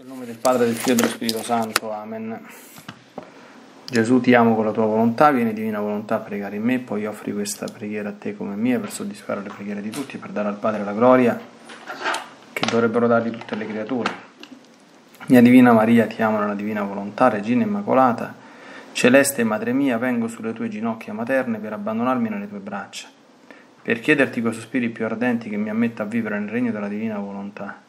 Nel nome del Padre, del Figlio e dello Spirito Santo. Amen. Gesù ti amo con la tua volontà, vieni divina volontà a pregare in me, poi offri questa preghiera a te come mia per soddisfare le preghiere di tutti, per dare al Padre la gloria che dovrebbero dargli tutte le creature. Mia Divina Maria, ti amo nella divina volontà, Regina Immacolata, celeste Madre mia, vengo sulle tue ginocchia materne per abbandonarmi nelle tue braccia, per chiederti con sospiri più ardenti che mi ammetta a vivere nel regno della divina volontà.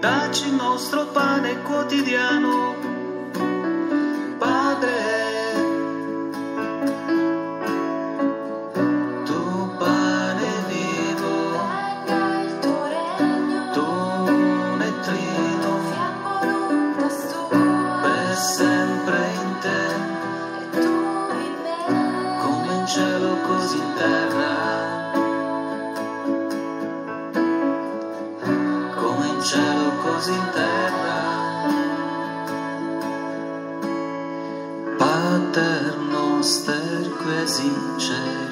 Dacci il nostro pane quotidiano. cose in terra. Pater noster quasi.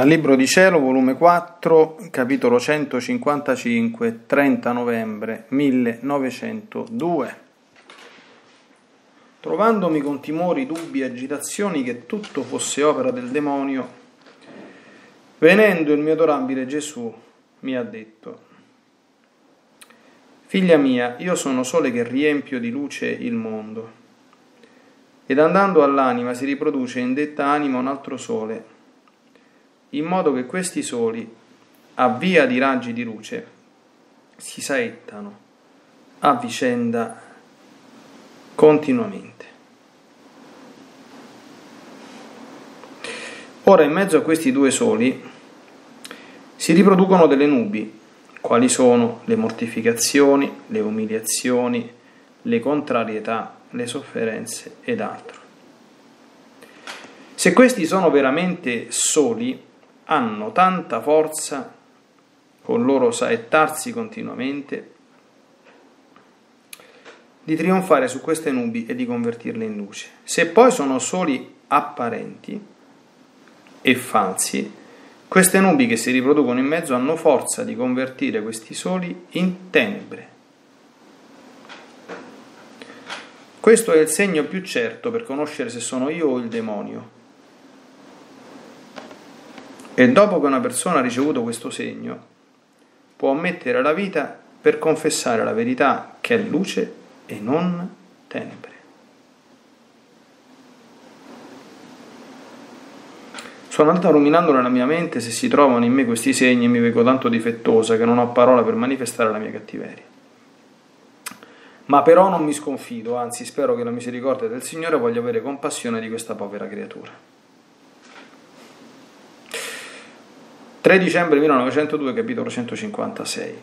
Dal Libro di Cielo, volume 4, capitolo 155, 30 novembre 1902. Trovandomi con timori, dubbi e agitazioni che tutto fosse opera del demonio, venendo il mio adorabile Gesù mi ha detto, Figlia mia, io sono sole che riempio di luce il mondo, ed andando all'anima si riproduce in detta anima un altro sole, in modo che questi soli, a via di raggi di luce, si saettano a vicenda continuamente. Ora in mezzo a questi due soli si riproducono delle nubi, quali sono le mortificazioni, le umiliazioni, le contrarietà, le sofferenze ed altro. Se questi sono veramente soli, hanno tanta forza con loro saettarsi continuamente di trionfare su queste nubi e di convertirle in luce. Se poi sono soli apparenti e falsi, Queste nubi che si riproducono in mezzo hanno forza di convertire questi soli in tenebre. Questo è il segno più certo per conoscere se sono io o il demonio. E dopo che una persona ha ricevuto questo segno, può mettere la vita per confessare la verità che è luce e non tenebre. Sono andato ruminando nella mia mente se si trovano in me questi segni e mi vedo tanto difettosa che non ho parola per manifestare la mia cattiveria. Ma però non mi sconfido, anzi spero che la misericordia del Signore voglia avere compassione di questa povera creatura. 3 dicembre 1902, capitolo 156.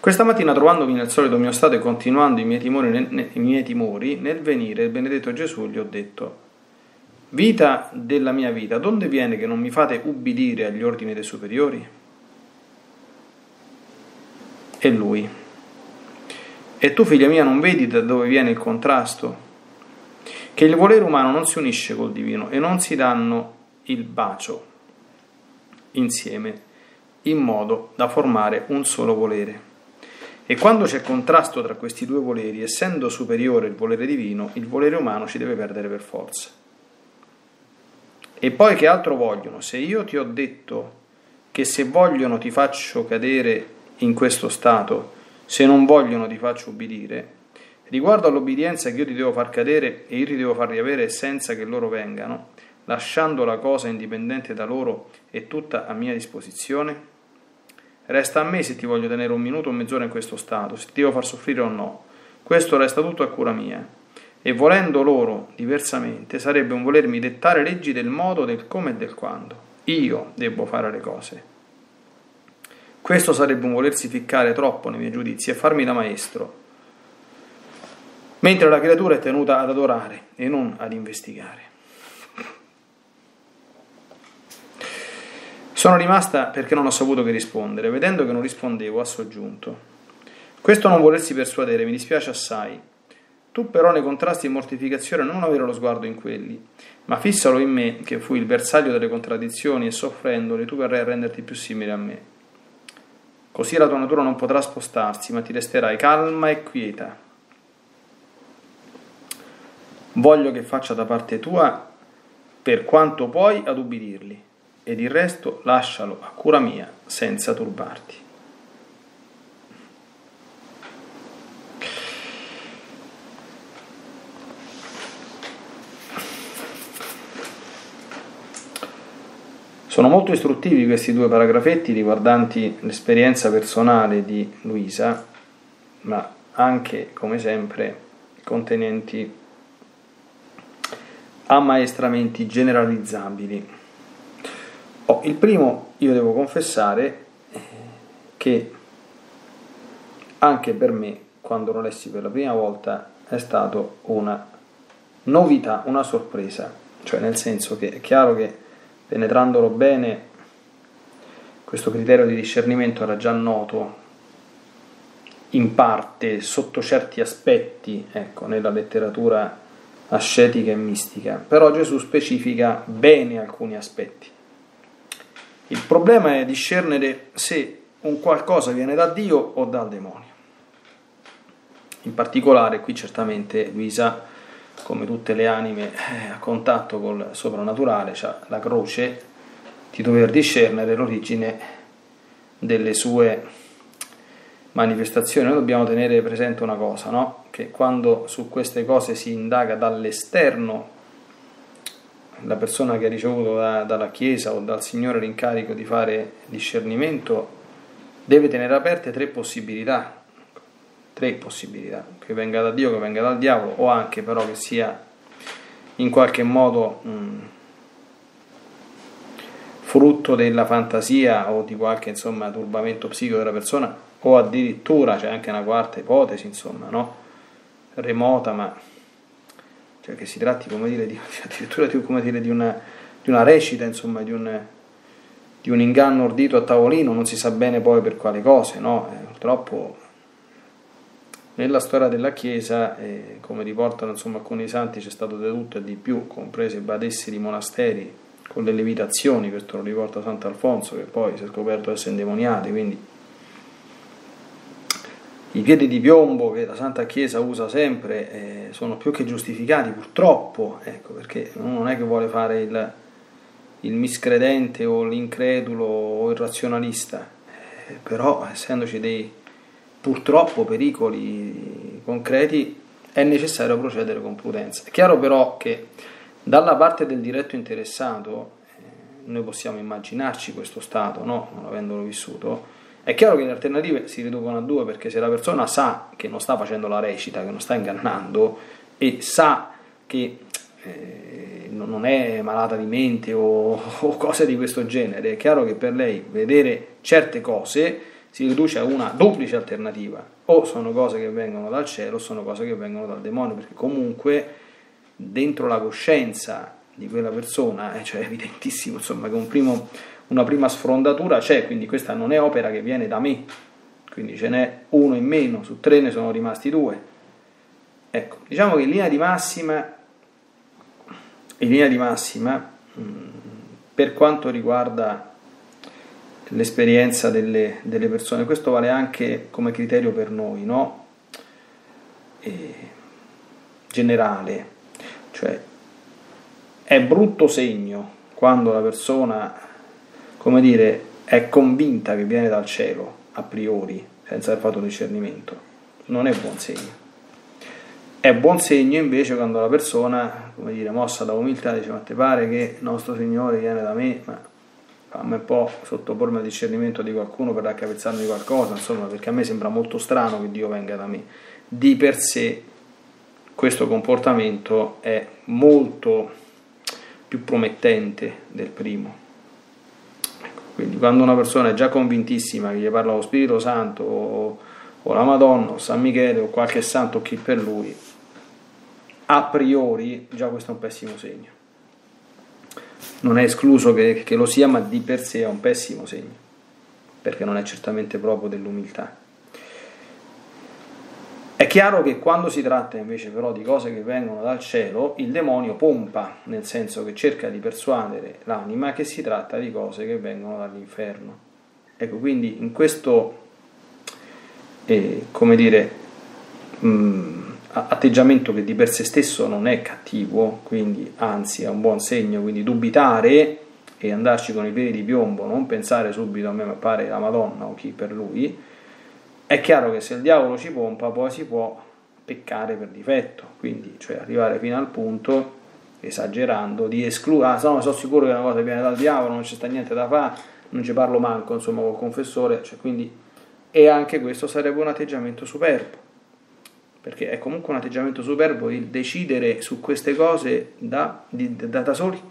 Questa mattina, trovandomi nel solito mio stato e continuando i miei timori, nel, i miei timori, nel venire il benedetto Gesù gli ho detto Vita della mia vita, donde viene che non mi fate ubbidire agli ordini dei superiori? E lui. E tu, figlia mia, non vedi da dove viene il contrasto? Che il volere umano non si unisce col divino e non si danno il bacio insieme in modo da formare un solo volere. E quando c'è contrasto tra questi due voleri, essendo superiore il volere divino, il volere umano ci deve perdere per forza. E poi che altro vogliono? Se io ti ho detto che se vogliono ti faccio cadere in questo stato, se non vogliono ti faccio ubbidire, riguardo all'obbedienza che io ti devo far cadere e io ti devo far riavere senza che loro vengano, lasciando la cosa indipendente da loro e tutta a mia disposizione? Resta a me se ti voglio tenere un minuto o mezz'ora in questo stato, se ti devo far soffrire o no. Questo resta tutto a cura mia e volendo loro diversamente sarebbe un volermi dettare leggi del modo, del come e del quando. Io devo fare le cose. Questo sarebbe un volersi ficcare troppo nei miei giudizi e farmi da maestro, mentre la creatura è tenuta ad adorare e non ad investigare. Sono rimasta perché non ho saputo che rispondere, vedendo che non rispondevo, ha soggiunto. Questo non volersi persuadere mi dispiace assai, tu però nei contrasti e mortificazione non avere lo sguardo in quelli, ma fissalo in me, che fui il bersaglio delle contraddizioni, e soffrendole tu verrai a renderti più simile a me. Così la tua natura non potrà spostarsi, ma ti resterai calma e quieta. Voglio che faccia da parte tua per quanto puoi ad ubbidirli, ed il resto lascialo a cura mia senza turbarti. Sono molto istruttivi questi due paragrafetti riguardanti l'esperienza personale di Luisa, ma anche, come sempre, contenenti ammaestramenti generalizzabili. Oh, il primo, io devo confessare che anche per me, quando lo lessi per la prima volta, è stato una novità, una sorpresa, cioè nel senso che è chiaro che penetrandolo bene, questo criterio di discernimento era già noto in parte sotto certi aspetti ecco, nella letteratura ascetica e mistica, però Gesù specifica bene alcuni aspetti. Il problema è discernere se un qualcosa viene da Dio o dal demonio. In particolare qui certamente Luisa come tutte le anime eh, a contatto col soprannaturale, cioè la croce di dover discernere l'origine delle sue manifestazioni. Noi dobbiamo tenere presente una cosa, no? che quando su queste cose si indaga dall'esterno, la persona che ha ricevuto da, dalla Chiesa o dal Signore l'incarico di fare discernimento deve tenere aperte tre possibilità tre possibilità, che venga da Dio, che venga dal diavolo o anche però che sia in qualche modo mh, mm, frutto della fantasia o di qualche insomma turbamento psichico della persona o addirittura c'è anche una quarta ipotesi insomma no? remota ma cioè che si tratti come dire di, addirittura di, come dire, di, una, di una recita insomma di un, di un inganno ordito a tavolino non si sa bene poi per quale cose no? Eh, purtroppo nella storia della Chiesa, eh, come riportano insomma, alcuni santi, c'è stato di tutto e di più, compresi badessi di monasteri, con le levitazioni, questo lo riporta Sant'Alfonso che poi si è scoperto essere indemoniati, quindi i piedi di piombo che la Santa Chiesa usa sempre eh, sono più che giustificati purtroppo, ecco, perché uno non è che vuole fare il, il miscredente o l'incredulo o il razionalista, eh, però essendoci dei purtroppo pericoli concreti è necessario procedere con prudenza. È chiaro però che dalla parte del diretto interessato, eh, noi possiamo immaginarci questo stato, no? non avendolo vissuto, è chiaro che le alternative si riducono a due perché se la persona sa che non sta facendo la recita, che non sta ingannando e sa che eh, non è malata di mente o, o cose di questo genere, è chiaro che per lei vedere certe cose si riduce a una duplice alternativa, o sono cose che vengono dal cielo o sono cose che vengono dal demonio, perché comunque dentro la coscienza di quella persona eh, cioè è evidentissimo insomma, che un primo, una prima sfrondatura c'è, quindi questa non è opera che viene da me, quindi ce n'è uno in meno, su tre ne sono rimasti due. Ecco, diciamo che in linea di massima, in linea di massima mm, per quanto riguarda l'esperienza delle, delle, persone. Questo vale anche come criterio per noi, no? E generale, cioè è brutto segno quando la persona, come dire, è convinta che viene dal cielo a priori, senza aver fatto discernimento. Non è buon segno. È buon segno invece quando la persona, come dire, mossa da umiltà, dice: Ma ti pare che nostro Signore viene da me? Ma fammi un po' sottopormi al discernimento di qualcuno per raccapezzarmi qualcosa, insomma, perché a me sembra molto strano che Dio venga da me. Di per sé questo comportamento è molto più promettente del primo. Quindi quando una persona è già convintissima che gli parla lo Spirito Santo o, o la Madonna o San Michele o qualche santo chi per lui, a priori già questo è un pessimo segno non è escluso che, che lo sia, ma di per sé è un pessimo segno, perché non è certamente proprio dell'umiltà. È chiaro che quando si tratta invece però di cose che vengono dal cielo, il demonio pompa, nel senso che cerca di persuadere l'anima che si tratta di cose che vengono dall'inferno. Ecco, quindi in questo, eh, come dire, mh, mm, atteggiamento che di per sé stesso non è cattivo, quindi anzi è un buon segno, quindi dubitare e andarci con i piedi di piombo, non pensare subito a me mi pare la Madonna o chi per lui, è chiaro che se il diavolo ci pompa poi si può peccare per difetto, quindi cioè arrivare fino al punto, esagerando, di escludere, ah no, sono sicuro che una cosa viene dal diavolo, non ci sta niente da fare, non ci parlo manco insomma col confessore, cioè, quindi, e anche questo sarebbe un atteggiamento superbo. Perché è comunque un atteggiamento superbo il decidere su queste cose da, di, da, da soli,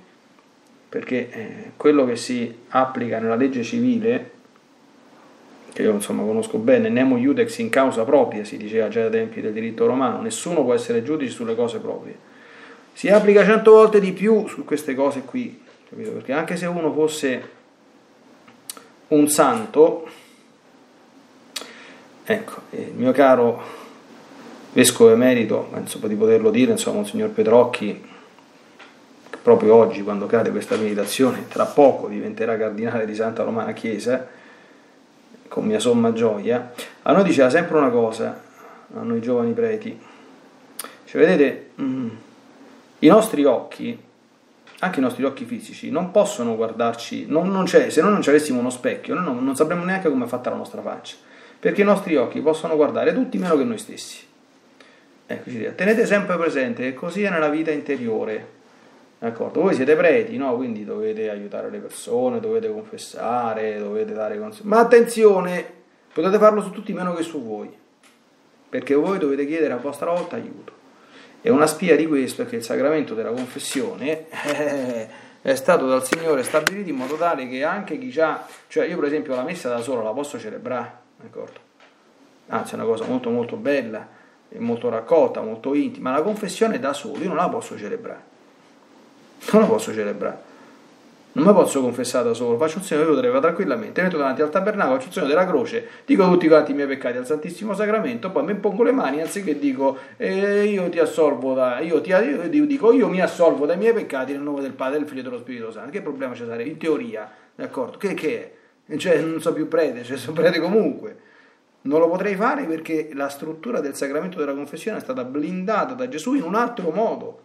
perché eh, quello che si applica nella legge civile, che io insomma conosco bene, nemo iudex in causa propria, si diceva già ai tempi del diritto romano, nessuno può essere giudice sulle cose proprie, si applica cento volte di più su queste cose qui, capito? perché anche se uno fosse un santo, ecco, il mio caro vescovo emerito, penso di poterlo dire, insomma, Monsignor Petrocchi, proprio oggi, quando cade questa meditazione, tra poco diventerà cardinale di Santa Romana Chiesa, con mia somma gioia, a noi diceva sempre una cosa, a noi giovani preti, cioè vedete, mm, i nostri occhi, anche i nostri occhi fisici, non possono guardarci, non, non se noi non ci avessimo uno specchio, noi non, non sapremmo neanche come è fatta la nostra faccia, perché i nostri occhi possono guardare tutti meno che noi stessi. Ecco, tenete sempre presente che così è nella vita interiore. D'accordo? Voi siete preti, no? Quindi dovete aiutare le persone, dovete confessare, dovete dare consigli. Ma attenzione, potete farlo su tutti meno che su voi, perché voi dovete chiedere a vostra volta aiuto. E una spia di questo è che il sacramento della confessione è stato dal Signore stabilito in modo tale che anche chi ha, cioè io per esempio la messa da solo la posso celebrare, d'accordo? Anzi è una cosa molto molto bella molto raccolta, molto intima, la confessione da solo io non la posso celebrare. Non la posso celebrare. non mi posso confessare da solo, faccio un segno di croce tranquillamente, metto davanti al tabernacolo, faccio il segno della croce, dico tutti quanti i miei peccati al Santissimo Sacramento, poi mi impongo le mani anziché dico eh, io ti assolvo da, io, ti, io dico io mi assolvo dai miei peccati nel nome del Padre, del Figlio e dello Spirito Santo. Che problema c'è sarebbe? In teoria, d'accordo? Che, che è? Cioè non so più prete, cioè sono prete comunque. Non lo potrei fare perché la struttura del sacramento della confessione è stata blindata da Gesù in un altro modo.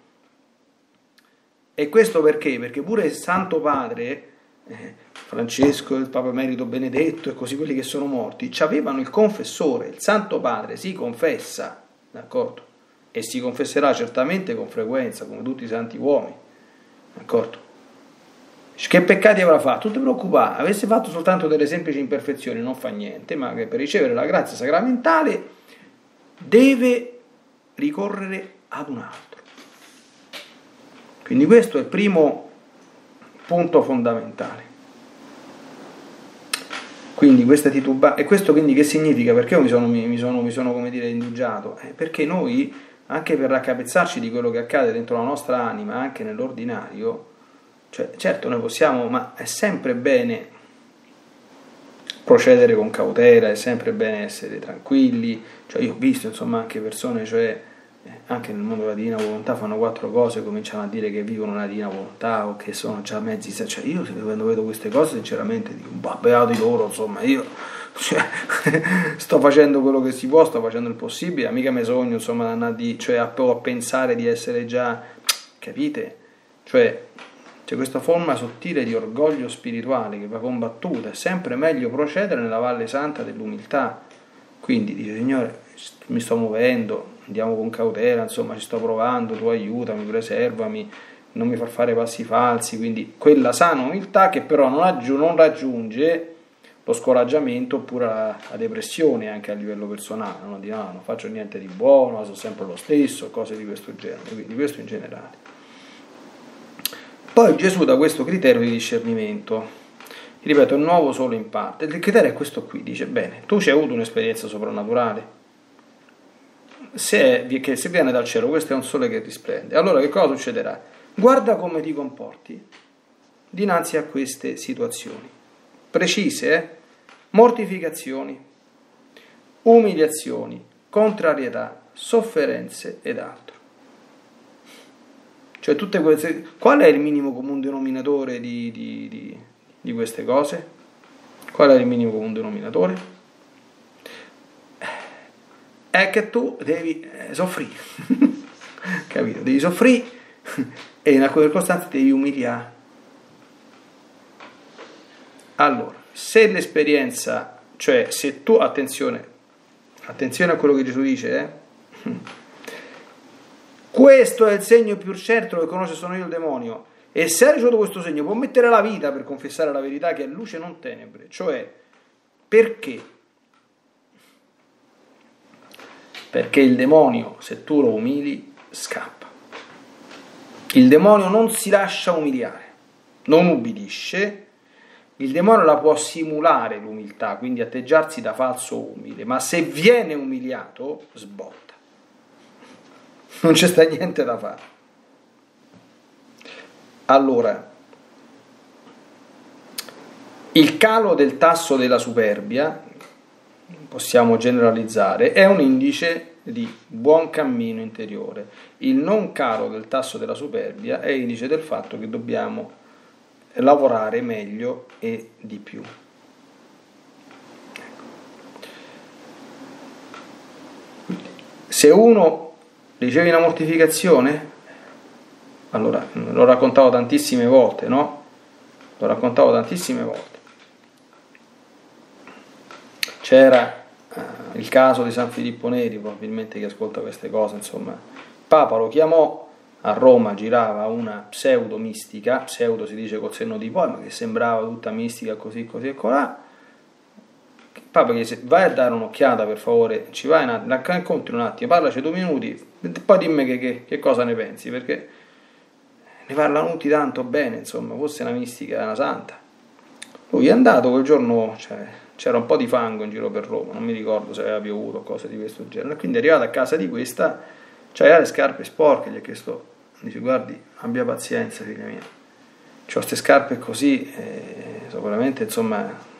E questo perché? Perché pure il Santo Padre, eh, Francesco, il Papa Emerito Benedetto e così quelli che sono morti, avevano il confessore, il Santo Padre si confessa, d'accordo? E si confesserà certamente con frequenza, come tutti i santi uomini, d'accordo? Che peccati avrà fatto? Non ti preoccupare, avesse fatto soltanto delle semplici imperfezioni non fa niente, ma che per ricevere la grazia sacramentale deve ricorrere ad un altro. Quindi questo è il primo punto fondamentale. Quindi questa titubanza, e questo quindi che significa? Perché io mi sono, mi sono, mi sono come dire, indugiato? Eh, perché noi, anche per raccapezzarci di quello che accade dentro la nostra anima, anche nell'ordinario, cioè, certo noi possiamo, ma è sempre bene procedere con cautela, è sempre bene essere tranquilli, cioè io ho visto insomma anche persone, cioè anche nel mondo della divina volontà fanno quattro cose, cominciano a dire che vivono una divina volontà o che sono già mezzi, cioè io quando vedo queste cose sinceramente dico, bah, beato di loro, insomma, io cioè, sto facendo quello che si può, sto facendo il possibile, mica mi sogno, insomma, di, cioè, a, a pensare di essere già, capite? Cioè, c'è questa forma sottile di orgoglio spirituale che va combattuta, è sempre meglio procedere nella valle santa dell'umiltà. Quindi dice, Signore, mi sto muovendo, andiamo con cautela, insomma ci sto provando, tu aiutami, preservami, non mi far fare passi falsi, quindi quella sana umiltà che però non, aggiung- non raggiunge lo scoraggiamento oppure la, la, depressione anche a livello personale, non dire no, non faccio niente di buono, sono sempre lo stesso, cose di questo genere, quindi questo in generale. Poi Gesù dà questo criterio di discernimento, ripeto, è nuovo solo in parte, il criterio è questo qui, dice bene, tu ci hai avuto un'esperienza soprannaturale, se, che se viene dal cielo, questo è un sole che risplende. Allora che cosa succederà? Guarda come ti comporti dinanzi a queste situazioni. Precise, eh? mortificazioni, umiliazioni, contrarietà, sofferenze ed altro. Cioè tutte queste... Qual è il minimo comune denominatore di, di, di, di queste cose? Qual è il minimo comune denominatore? È che tu devi eh, soffrire, capito? Devi soffrire e in alcune circostanze devi umiliare. Allora, se l'esperienza, cioè se tu, attenzione, attenzione a quello che Gesù dice, eh? questo è il segno più certo che conosce sono io il demonio, e se ha ricevuto questo segno può mettere la vita per confessare la verità che è luce non tenebre, cioè perché perché il demonio, se tu lo umili, scappa. Il demonio non si lascia umiliare, non ubbidisce, il demonio la può simulare l'umiltà, quindi atteggiarsi da falso umile, ma se viene umiliato, sbotta. Non c'è sta niente da fare. Allora, il calo del tasso della superbia possiamo generalizzare, è un indice di buon cammino interiore. Il non calo del tasso della superbia è indice del fatto che dobbiamo lavorare meglio e di più. Se uno riceve una mortificazione, allora l'ho raccontato tantissime volte, no? L'ho raccontato tantissime volte. C'era il caso di San Filippo Neri, probabilmente chi ascolta queste cose, insomma, Papa lo chiamò a Roma, girava una pseudo mistica, pseudo si dice col senno di poi, ma che sembrava tutta mistica così, così e colà. Papa disse, vai a dare un'occhiata per favore, ci vai incontri un attimo, parlaci due minuti, poi dimmi che, che, che cosa ne pensi, perché ne parlano tutti tanto bene, insomma, fosse una mistica, una santa. Lui è andato quel giorno, cioè, c'era un po' di fango in giro per Roma, non mi ricordo se aveva piovuto o cose di questo genere. Quindi è arrivato a casa di questa, c'aveva le scarpe sporche, gli ha chiesto, dice guardi, abbia pazienza figlia mia, queste scarpe così, eh, sono veramente insomma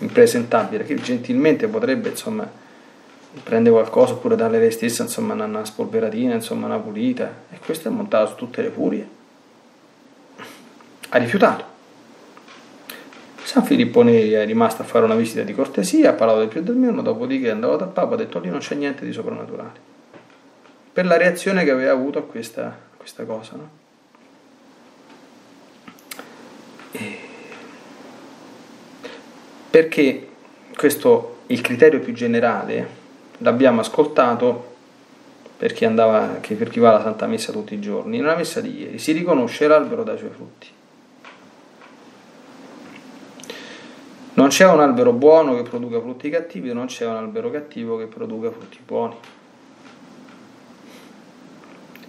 impresentabile, che gentilmente potrebbe insomma prendere qualcosa oppure darle lei stessa insomma una, una spolveratina, insomma una pulita, e questo è montato su tutte le furie. Ha rifiutato. San Filippo Neri è rimasto a fare una visita di cortesia, ha parlato del più del meno, dopodiché è andato dal Papa, ha detto lì non c'è niente di soprannaturale. Per la reazione che aveva avuto a questa, a questa cosa. No? E perché questo il criterio più generale l'abbiamo ascoltato per chi, andava, per chi va alla Santa Messa tutti i giorni. Nella messa di ieri si riconosce l'albero dai suoi frutti. Non c'è un albero buono che produca frutti cattivi, non c'è un albero cattivo che produca frutti buoni.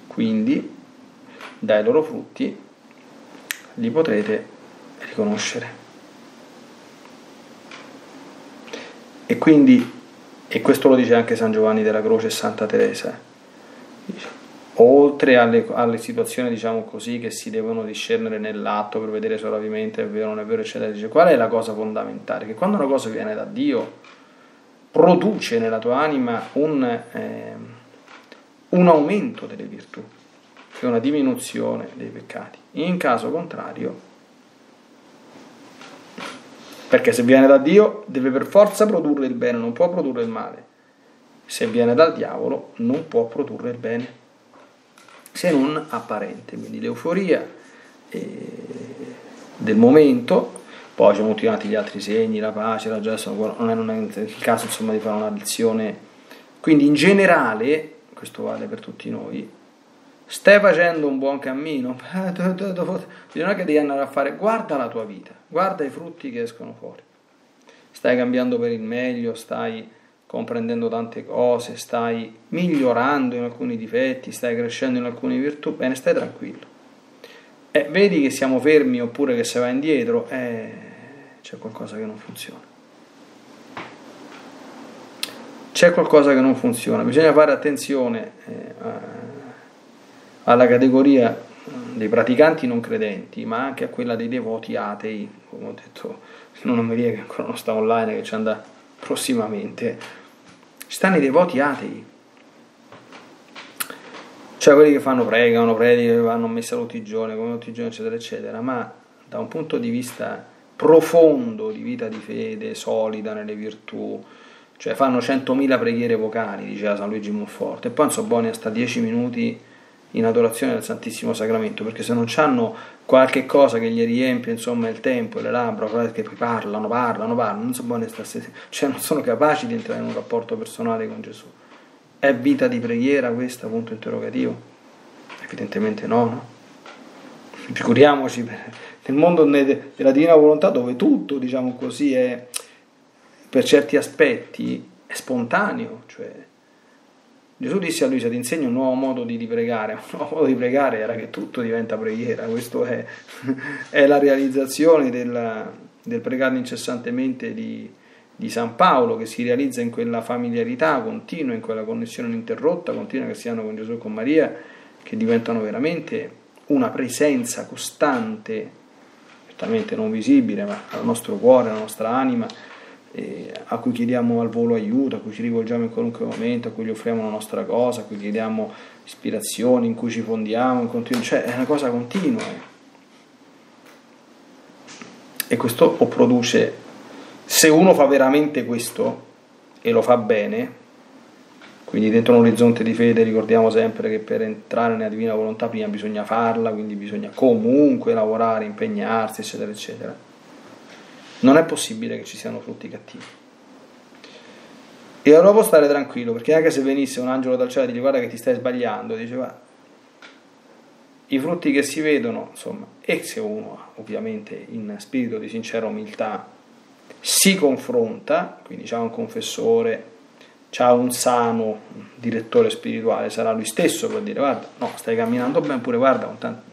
Quindi, dai loro frutti li potrete riconoscere. E quindi, e questo lo dice anche San Giovanni della Croce e Santa Teresa, dice, oltre alle, alle, situazioni, diciamo così, che si devono discernere nell'atto per vedere se ovviamente è vero o non è vero, eccetera, dice qual è la cosa fondamentale? Che quando una cosa viene da Dio, produce nella tua anima un, eh, un aumento delle virtù e una diminuzione dei peccati. In caso contrario, perché se viene da Dio deve per forza produrre il bene, non può produrre il male. Se viene dal diavolo non può produrre il bene se non apparente, quindi l'euforia eh, del momento, poi ci sono tutti gli altri segni, la pace, la gioia, non è, non è il caso insomma di fare una lezione, quindi in generale, questo vale per tutti noi, stai facendo un buon cammino, bisogna che devi andare a fare, guarda la tua vita, guarda i frutti che escono fuori, stai cambiando per il meglio, stai comprendendo tante cose, stai migliorando in alcuni difetti, stai crescendo in alcune virtù, bene, stai tranquillo. E vedi che siamo fermi oppure che se va indietro, eh, c'è qualcosa che non funziona. C'è qualcosa che non funziona, bisogna fare attenzione eh, alla categoria dei praticanti non credenti, ma anche a quella dei devoti atei, come ho detto in una omelia che ancora non sta online, che ci andrà prossimamente stanno i devoti atei. Cioè quelli che fanno pregano, predicano, vanno a messa tutti i giorni, come tutti i giorni, eccetera, eccetera, ma da un punto di vista profondo di vita di fede, solida nelle virtù, cioè fanno 100.000 preghiere vocali, diceva San Luigi Monforte, e poi non sono buoni a stare 10 minuti in adorazione del Santissimo Sacramento, perché se non hanno qualche cosa che gli riempie insomma il tempo le labbra, che parlano, parlano, parlano, non sono stare, cioè non sono capaci di entrare in un rapporto personale con Gesù. È vita di preghiera questa, punto interrogativo? Evidentemente no, no? Figuriamoci nel mondo della divina volontà dove tutto, diciamo così, è per certi aspetti è spontaneo, cioè Gesù disse a lui: ti insegno un nuovo modo di, di, pregare, un nuovo modo di pregare era che tutto diventa preghiera. Questa è, è, la realizzazione del, del pregare incessantemente di, di, San Paolo, che si realizza in quella familiarità continua, in quella connessione ininterrotta, continua che si hanno con Gesù e con Maria, che diventano veramente una presenza costante, certamente non visibile, ma al nostro cuore, alla nostra anima eh, a cui chiediamo al volo aiuto, a cui ci rivolgiamo in qualunque momento, a cui gli offriamo la nostra cosa, a cui chiediamo ispirazioni, in cui ci fondiamo, in continu- cioè è una cosa continua. E questo produce, se uno fa veramente questo e lo fa bene, quindi dentro un orizzonte di fede ricordiamo sempre che per entrare nella divina volontà prima bisogna farla, quindi bisogna comunque lavorare, impegnarsi, eccetera, eccetera non è possibile che ci siano frutti cattivi. E allora può stare tranquillo, perché anche se venisse un angelo dal cielo e dice guarda che ti stai sbagliando, dice guarda, i frutti che si vedono, insomma, e se uno ovviamente in spirito di sincera umiltà si confronta, quindi c'ha un confessore, c'ha un sano direttore spirituale, sarà lui stesso per dire guarda, no, stai camminando bene, pure guarda, con tanto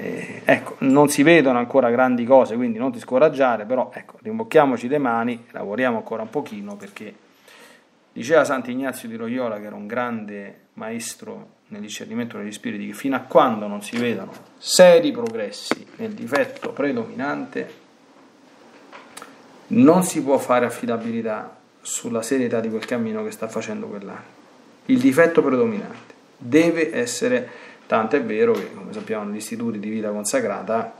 eh, ecco, non si vedono ancora grandi cose, quindi non ti scoraggiare, però ecco, rimbocchiamoci le mani, lavoriamo ancora un pochino perché diceva Sant'Ignazio di Loyola che era un grande maestro nel discernimento degli spiriti che fino a quando non si vedano seri progressi nel difetto predominante, non si può fare affidabilità sulla serietà di quel cammino che sta facendo quell'anima. Il difetto predominante deve essere, tanto è vero che, come sappiamo, negli istituti di vita consacrata,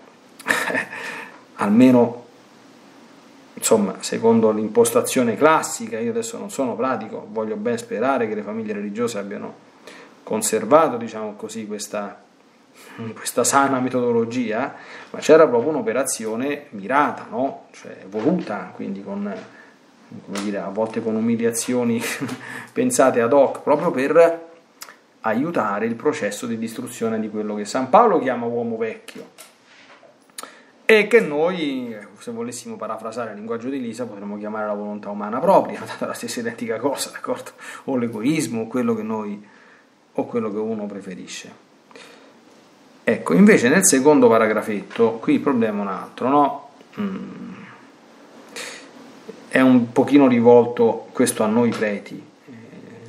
almeno insomma, secondo l'impostazione classica, io adesso non sono pratico, voglio ben sperare che le famiglie religiose abbiano conservato, diciamo così, questa, questa sana metodologia, ma c'era proprio un'operazione mirata, no? cioè, voluta, quindi con, dire, a volte con umiliazioni pensate ad hoc, proprio per aiutare il processo di distruzione di quello che San Paolo chiama uomo vecchio e che noi, se volessimo parafrasare il linguaggio di Lisa, potremmo chiamare la volontà umana propria, la stessa identica cosa, d'accordo? O l'egoismo, o quello che noi o quello che uno preferisce. Ecco, invece nel secondo paragrafetto, qui il problema è un altro, no? Mm. È un pochino rivolto questo a noi preti eh,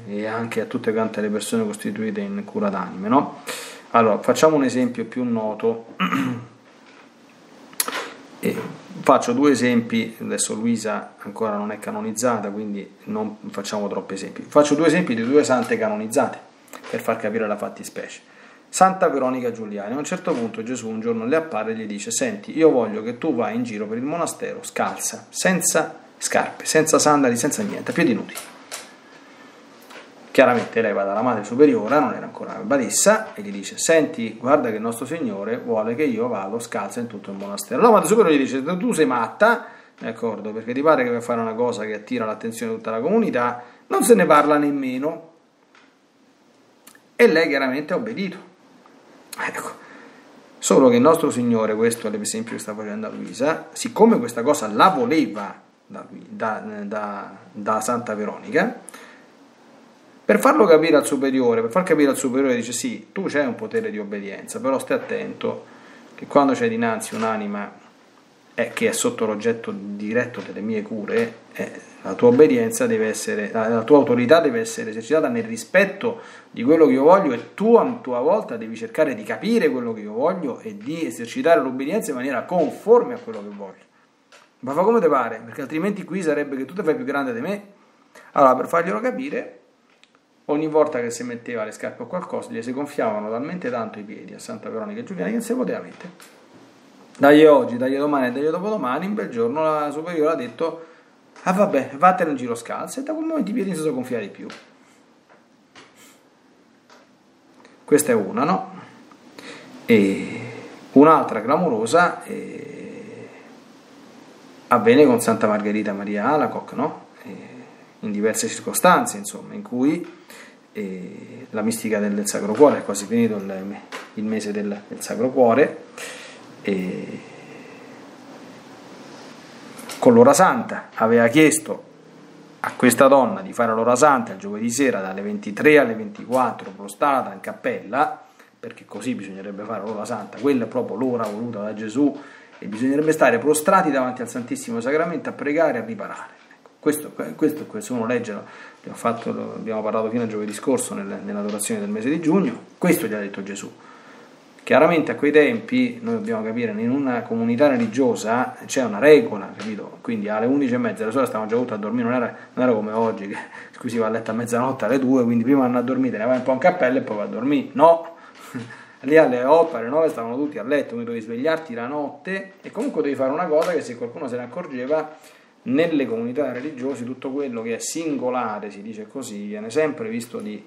e anche a tutte quante le persone costituite in cura d'anime, no? Allora, facciamo un esempio più noto. faccio due esempi, adesso Luisa ancora non è canonizzata, quindi non facciamo troppi esempi. Faccio due esempi di due sante canonizzate per far capire la fattispecie. Santa Veronica Giuliani, a un certo punto Gesù un giorno le appare e gli dice, senti, io voglio che tu vai in giro per il monastero scalza, senza scarpe, senza sandali, senza niente, a piedi nudi. Chiaramente lei va dalla madre superiore, non era ancora badessa, e gli dice, senti, guarda che il nostro Signore vuole che io vado scalza in tutto il monastero. La madre superiore gli dice, tu sei matta, d'accordo, perché ti pare che per fare una cosa che attira l'attenzione di tutta la comunità, non se ne parla nemmeno, e lei chiaramente ha obbedito. Ecco. Solo che il nostro Signore, questo è l'esempio che sta facendo a Luisa, siccome questa cosa la voleva da, da, da, da Santa Veronica, per farlo capire al superiore, per far capire al superiore, dice sì, tu c'hai un potere di obbedienza, però stai attento che quando c'è dinanzi un'anima eh, che è sotto l'oggetto diretto delle mie cure, eh, la tua obbedienza deve essere, la tua autorità deve essere esercitata nel rispetto di quello che io voglio e tu a tua volta devi cercare di capire quello che io voglio e di esercitare l'obbedienza in maniera conforme a quello che voglio. Ma fa come ti pare, perché altrimenti qui sarebbe che tu ti fai più grande di me. Allora, per farglielo capire, ogni volta che si metteva le scarpe o qualcosa, gli si gonfiavano talmente tanto i piedi a Santa Veronica e Giuliana che non si poteva mettere. Dagli oggi, dagli domani e dagli dopodomani, un bel giorno la superiore ha detto Ah vabbè, vattene in giro scalzo e da quel momento i piedi si sono gonfiati più. Questa è una, no? E un'altra clamorosa eh, avvenne con Santa Margherita Maria Alacoc, no? Eh, in diverse circostanze, insomma, in cui eh, la mistica del, del, Sacro Cuore, è quasi finito il, il mese del, del Sacro Cuore, e con l'ora santa, aveva chiesto a questa donna di fare l'ora santa il giovedì sera dalle 23 alle 24 prostrata in cappella, perché così bisognerebbe fare l'ora santa, quella è proprio l'ora voluta da Gesù e bisognerebbe stare prostrati davanti al Santissimo Sacramento a pregare e a riparare. Questo, questo, se uno legge, abbiamo, fatto, abbiamo parlato fino a giovedì scorso nell'adorazione del mese di giugno, questo gli ha detto Gesù. Chiaramente a quei tempi, noi dobbiamo capire, in una comunità religiosa c'è una regola, capito? Quindi alle 11 e mezza le sole stavano già tutte a dormire, non era, non era come oggi, che qui si va a letto a mezzanotte alle 2, quindi prima vanno a dormire, ne vai un po' in cappella e poi va a dormire. No! Lì alle 8, alle 9 stavano tutti a letto, quindi dovevi svegliarti la notte e comunque devi fare una cosa che se qualcuno se ne accorgeva, nelle comunità religiose tutto quello che è singolare, si dice così, viene sempre visto di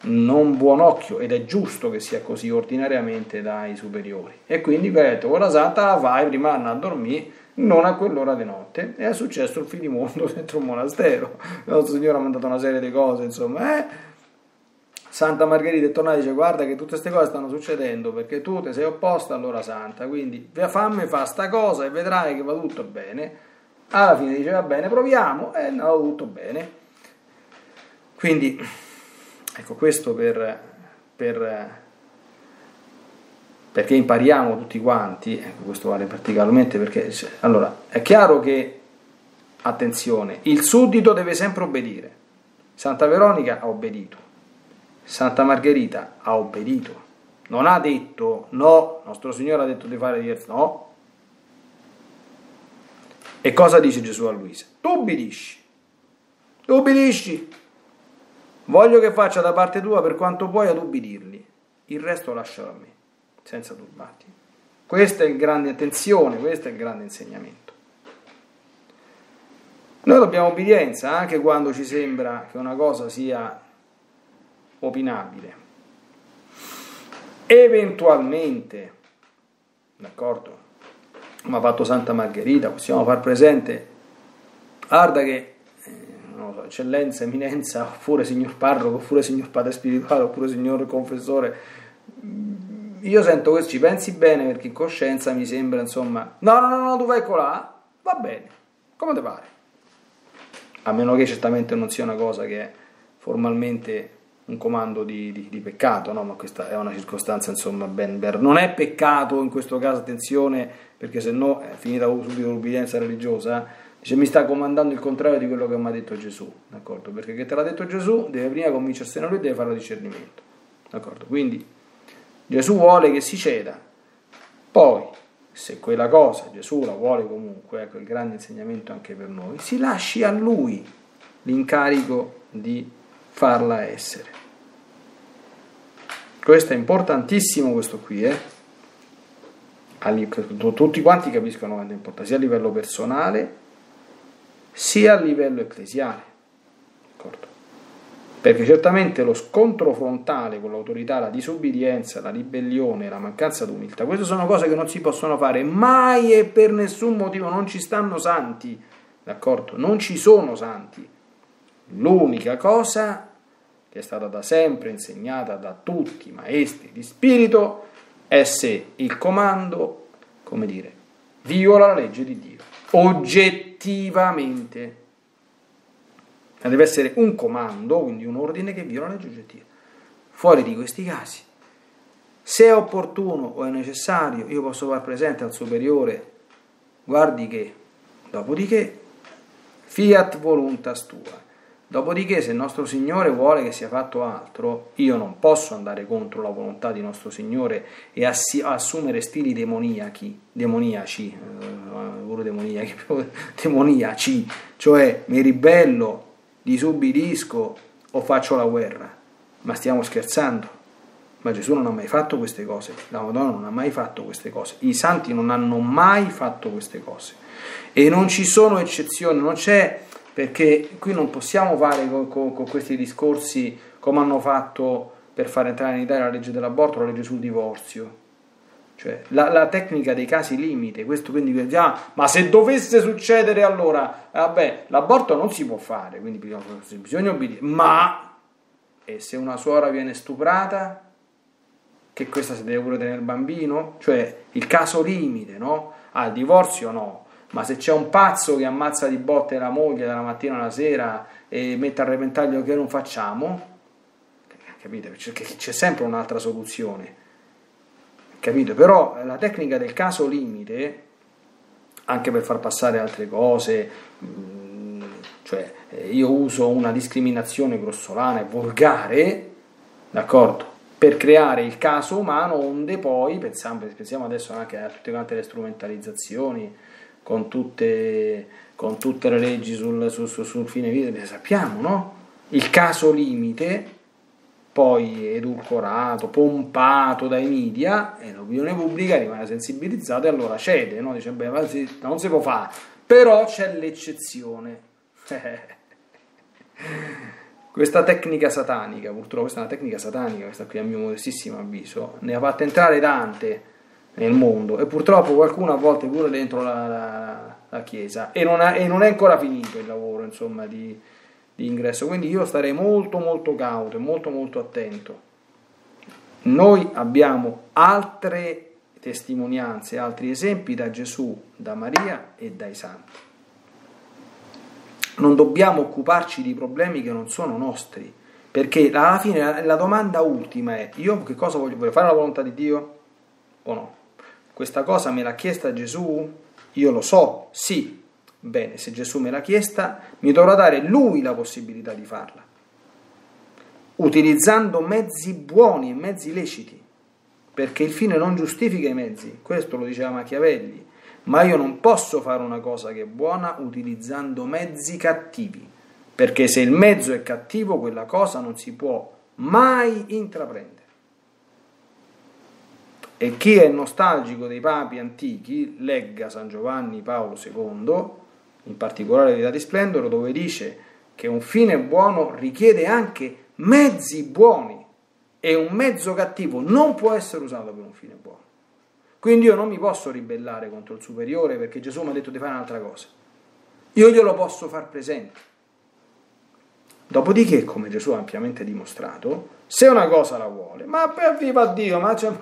non buon occhio ed è giusto che sia così ordinariamente dai superiori. E quindi ha detto, ora santa vai prima a dormire, non a quell'ora di notte. E è successo il finimondo dentro un monastero. Il nostro Signore ha mandato una serie di cose, insomma. Eh? Santa Margherita è tornata e dice guarda che tutte queste cose stanno succedendo perché tu ti sei opposta all'ora santa, quindi fammi fa sta cosa e vedrai che va tutto bene. Alla fine dice va bene, proviamo e è andato tutto bene. Quindi Ecco, questo per, per, perché impariamo tutti quanti, ecco, questo vale particolarmente perché, allora, è chiaro che, attenzione, il suddito deve sempre obbedire. Santa Veronica ha obbedito. Santa Margherita ha obbedito, non ha detto no, nostro Signore ha detto di fare diverso, no. E cosa dice Gesù a Luisa? Tu obbedisci, tu obbedisci, voglio che faccia da parte tua per quanto puoi ad ubbidirli, il resto lascialo a me, senza turbarti. Questa è il grande attenzione, questo è il grande insegnamento. Noi dobbiamo obbedienza anche quando ci sembra che una cosa sia opinabile. Eventualmente, d'accordo, come ha fatto Santa Margherita, possiamo far presente, guarda che, eh, eccellenza, eminenza, oppure signor parroco, oppure signor padre spirituale, oppure signor confessore, io sento questo, ci pensi bene perché in coscienza mi sembra, insomma, no, no, no, no tu vai colà, va bene, come ti pare? A meno che certamente non sia una cosa che è formalmente un comando di, di, di peccato, no? ma questa è una circostanza insomma ben, ben non è peccato in questo caso, attenzione, perché se no è finita subito l'ubbidienza religiosa, dice mi sta comandando il contrario di quello che mi ha detto Gesù, d'accordo? Perché che te l'ha detto Gesù deve prima convincersene lui e deve fare discernimento, d'accordo? Quindi Gesù vuole che si ceda, poi se quella cosa Gesù la vuole comunque, ecco il grande insegnamento anche per noi, si lasci a lui l'incarico di farla essere. Questo è importantissimo questo qui, eh? Tutti quanti capiscono quanto è importante, sia a livello personale sia a livello ecclesiale. D'accordo? Perché certamente lo scontro frontale con l'autorità, la disubbidienza, la ribellione, la mancanza d'umiltà, queste sono cose che non si possono fare mai e per nessun motivo, non ci stanno santi, d'accordo? Non ci sono santi. L'unica cosa che è stata da sempre insegnata da tutti i maestri di spirito, è se il comando, come dire, viola la legge di Dio, oggettivamente. Ma deve essere un comando, quindi un ordine che viola la legge oggettiva. Fuori di questi casi, se è opportuno o è necessario, io posso far presente al superiore, guardi che, dopodiché, fiat voluntas tua Dopodiché, se il nostro Signore vuole che sia fatto altro, io non posso andare contro la volontà di nostro Signore e assi- assumere stili demoniaci, demoniaci, eh, demoniaci, demoniaci, cioè mi ribello, disubbidisco o faccio la guerra. Ma stiamo scherzando. Ma Gesù non ha mai fatto queste cose, la Madonna non ha mai fatto queste cose, i santi non hanno mai fatto queste cose. E non ci sono eccezioni, non c'è perché qui non possiamo fare con, con, con, questi discorsi come hanno fatto per far entrare in Italia la legge dell'aborto, la legge sul divorzio. Cioè, la, la tecnica dei casi limite, questo quindi ah, ma se dovesse succedere allora, vabbè, l'aborto non si può fare, quindi bisogna, obbedire, ma e se una suora viene stuprata, che questa si deve pure tenere il bambino? Cioè, il caso limite, no? Ah, il divorzio no, ma se c'è un pazzo che ammazza di botte la moglie dalla mattina alla sera e mette a repentaglio che non facciamo, capite? C'è sempre un'altra soluzione, capito? Però la tecnica del caso limite, anche per far passare altre cose, mm, cioè eh, io uso una discriminazione grossolana e volgare, d'accordo? Per creare il caso umano, onde poi, pensiamo, pensiamo adesso anche a tutte quante le strumentalizzazioni, con tutte, con tutte le leggi sul, sul, sul, fine vita, le sappiamo, no? Il caso limite, poi edulcorato, pompato dai media, e l'opinione pubblica rimane sensibilizzata e allora cede, no? Dice, beh, non si può fare, però c'è l'eccezione. questa tecnica satanica, purtroppo questa è una tecnica satanica, questa qui a mio modestissimo avviso, ne ha fatta entrare tante nel mondo e purtroppo qualcuno a volte pure dentro la, la, la Chiesa e non, ha, e non, è ancora finito il lavoro insomma, di, di ingresso, quindi io starei molto molto cauto e molto molto attento. Noi abbiamo altre testimonianze, altri esempi da Gesù, da Maria e dai santi. Non dobbiamo occuparci di problemi che non sono nostri, perché alla fine la domanda ultima è: io che cosa voglio? Voglio fare la volontà di Dio o no? Questa cosa me l'ha chiesta Gesù? Io lo so, sì. Bene, se Gesù me l'ha chiesta, mi dovrà dare Lui la possibilità di farla. utilizzando mezzi buoni e mezzi leciti, perché il fine non giustifica i mezzi, questo lo diceva Machiavelli, ma io non posso fare una cosa che è buona utilizzando mezzi cattivi, perché se il mezzo è cattivo quella cosa non si può mai intraprendere. E chi è nostalgico dei papi antichi, legga San Giovanni Paolo II, in particolare di Splendore, dove dice che un fine buono richiede anche mezzi buoni e un mezzo cattivo non può essere usato per un fine buono. Quindi io non mi posso ribellare contro il superiore perché Gesù mi ha detto di fare un'altra cosa. Io glielo posso far presente. Dopodiché, come Gesù ha ampiamente dimostrato, se una cosa la vuole, ma per viva Dio, ma, cioè,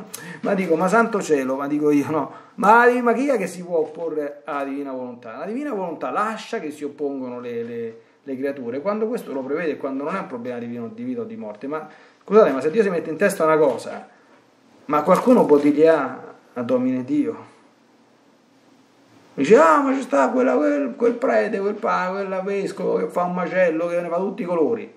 ma, dico, ma santo cielo, ma dico io no, ma, ma, chi è che si può opporre alla divina volontà? La divina volontà lascia che si oppongono le, le, le creature, quando questo lo prevede quando non è un problema di vita o di morte. Ma scusate, ma se Dio si mette in testa una cosa, ma qualcuno può dirgli ah, a Domine Dio? Dice, ah, ma ci sta quella, quel, quel, prete, quel, quel vescovo che fa un macello, che ne fa tutti i colori.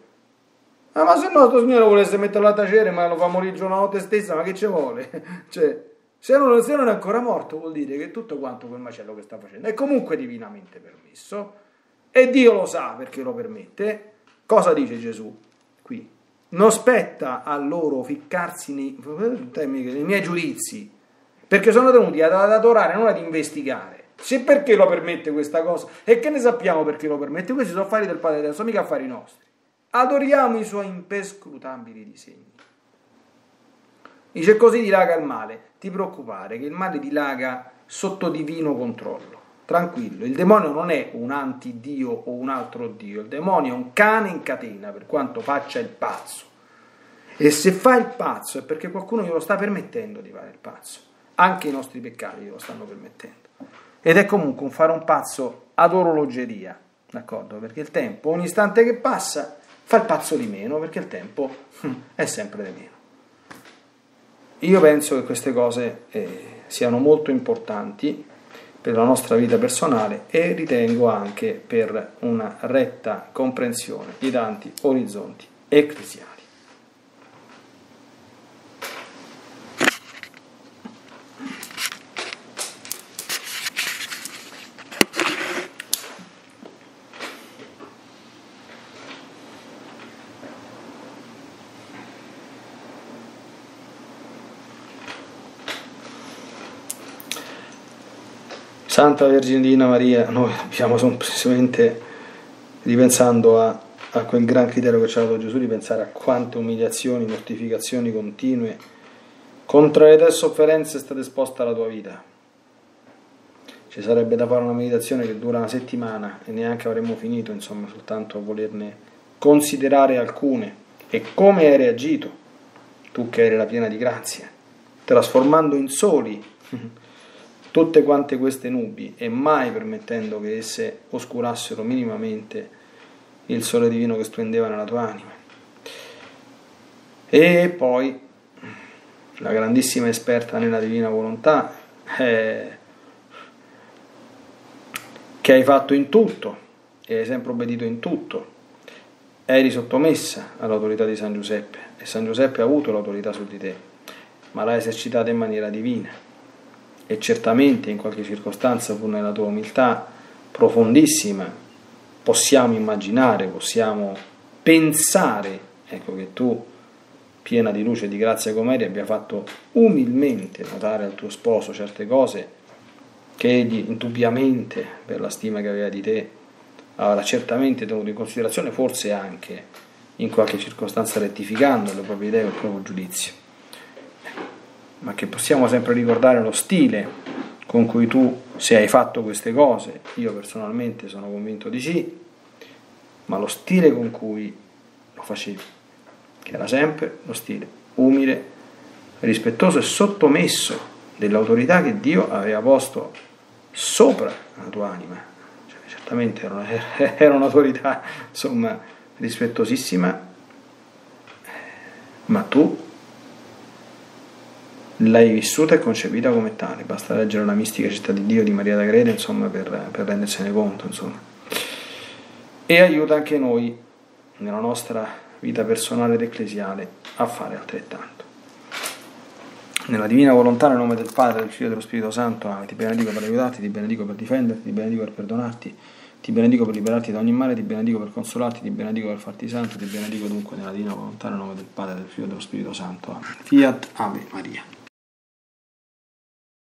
Ah, ma se il nostro Signore volesse metterlo a tacere, ma lo fa morire il giorno notte stessa, ma che ci vuole? cioè, se non, se non, è ancora morto, vuol dire che tutto quanto quel macello che sta facendo è comunque divinamente permesso, e Dio lo sa perché lo permette. Cosa dice Gesù qui? Non spetta a loro ficcarsi nei, nei miei giudizi, perché sono tenuti ad adorare, non ad investigare. Se perché lo permette questa cosa? E che ne sappiamo perché lo permette? Questi sono affari del Padre non sono mica affari nostri. Adoriamo i suoi impescrutabili disegni. Dice così dilaga il male. Ti preoccupare che il male dilaga sotto divino controllo. Tranquillo, il demonio non è un antidio o un altro dio, il demonio è un cane in catena per quanto faccia il pazzo. E se fa il pazzo è perché qualcuno glielo sta permettendo di fare il pazzo. Anche i nostri peccati glielo stanno permettendo ed è comunque un fare un pazzo ad orologeria, d'accordo? Perché il tempo, ogni istante che passa, fa il pazzo di meno, perché il tempo hm, è sempre di meno. Io penso che queste cose eh, siano molto importanti per la nostra vita personale e ritengo anche per una retta comprensione di tanti orizzonti ecclesiali. Santa Verginina Maria, noi abbiamo semplicemente, ripensando a, a quel gran criterio che ci ha dato Gesù, di pensare a quante umiliazioni, mortificazioni continue, contrarietà e sofferenze è stata esposta alla tua vita. Ci sarebbe da fare una meditazione che dura una settimana e neanche avremmo finito, insomma, soltanto a volerne considerare alcune e come hai reagito, tu che eri la piena di grazia, trasformando in soli tutte quante queste nubi e mai permettendo che esse oscurassero minimamente il sole divino che splendeva nella tua anima. E poi la grandissima esperta nella divina volontà eh, che hai fatto in tutto e hai sempre obbedito in tutto, eri sottomessa all'autorità di San Giuseppe e San Giuseppe ha avuto l'autorità su di te, ma l'ha esercitata in maniera divina e certamente in qualche circostanza, pur nella tua umiltà profondissima, possiamo immaginare, possiamo pensare, ecco che tu, piena di luce e di grazia come eri, abbia fatto umilmente notare al tuo sposo certe cose che egli indubbiamente, per la stima che aveva di te, avrà certamente tenuto in considerazione, forse anche in qualche circostanza rettificando le proprie idee o il proprio giudizio ma che possiamo sempre ricordare lo stile con cui tu, se hai fatto queste cose, io personalmente sono convinto di sì, ma lo stile con cui lo facevi, che era sempre lo stile umile, rispettoso e sottomesso dell'autorità che Dio aveva posto sopra la tua anima. Cioè, certamente era, una, era un'autorità insomma rispettosissima, ma tu l'hai vissuta e concepita come tale, basta leggere la mistica città di Dio di Maria da Grede insomma, per, per rendersene conto. Insomma. E aiuta anche noi nella nostra vita personale ed ecclesiale, a fare altrettanto. Nella divina volontà, nel nome del Padre, del Figlio e dello Spirito Santo, Ave. Ti benedico per aiutarti, ti benedico per difenderti, ti benedico per perdonarti, ti benedico per liberarti da ogni male, ti benedico per consolarti, ti benedico per farti santo, ti benedico dunque nella divina volontà, nel nome del Padre, del Figlio e dello Spirito Santo. Amen. Fiat Ave Maria.